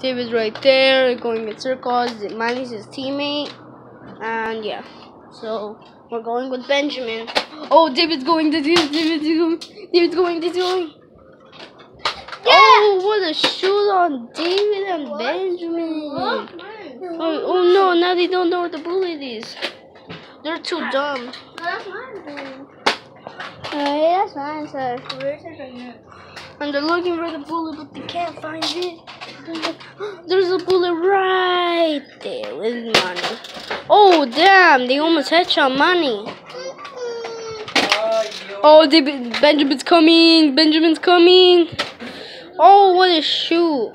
David's right there, going in circles. Manny's his teammate. And yeah. So we're going with Benjamin. Oh, David's going. To do David's, David's going. David's going. David's going. Oh, what a shoot on David and Benjamin. Oh, oh no, now they don't know where the bullet is. They're too dumb. that's mine. Hey, uh, that's mine, sir. And they're looking for the bullet, but they can't find it. There's a bullet right there with money. Oh, damn, they almost headshot money. Oh, they, Benjamin's coming. Benjamin's coming. Oh, what a shoot.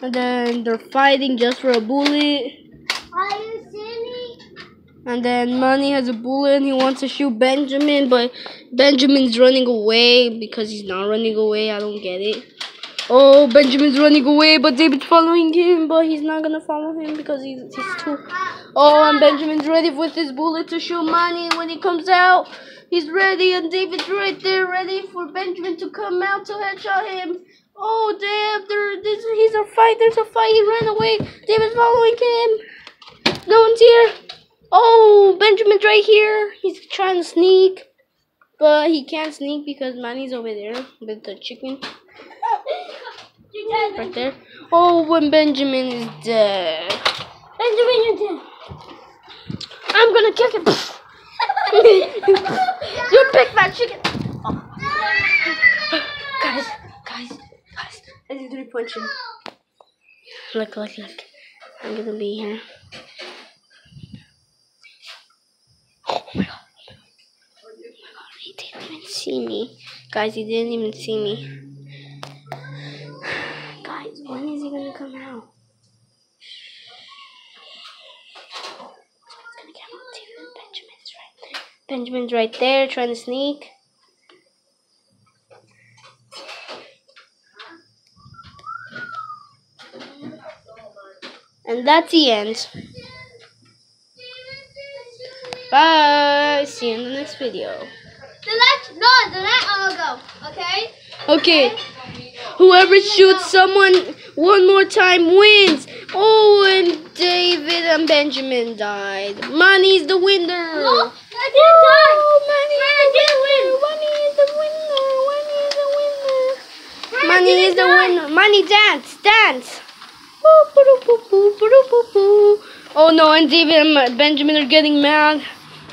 And then they're fighting just for a bullet. And then Money has a bullet and he wants to shoot Benjamin, but Benjamin's running away because he's not running away. I don't get it. Oh, Benjamin's running away, but David's following him, but he's not gonna follow him because he's, he's too. Oh, and Benjamin's ready with his bullet to shoot Money when he comes out. He's ready, and David's right there, ready for Benjamin to come out to headshot him. Oh, damn, there, this, he's a fight, there's a fight, he ran away. David's following him. No one's here. Oh, Benjamin's right here. He's trying to sneak. But he can't sneak because Manny's over there with the chicken. Right there. Oh, when Benjamin is dead. Benjamin, you're dead. I'm gonna kick him. you pick that chicken. Oh. guys, guys, guys. I need to punch him. Look, look, look. I'm gonna be here. He didn't even see me. Guys, he didn't even see me. Guys, when is he gonna come out? Gonna get him. David Benjamin's right there. Benjamin's right there trying to sneak. And that's the end. Bye. See you in the next video. The next, no, the next I'll go. Okay. Okay. Whoever shoots someone one more time wins. Oh, and David and Benjamin died. Money's the winner. No, I didn't die. Oh, Money is the winner. Money is the winner. Money is the winner. Money dance, dance. Oh no, and David and Benjamin are getting mad.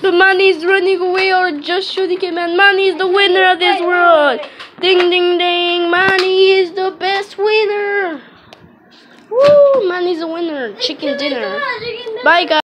The money is running away or just shooting him, and money is the winner of this world. Ding, ding, ding. Money is the best winner. Woo, money's the winner. Chicken dinner. Bye, guys.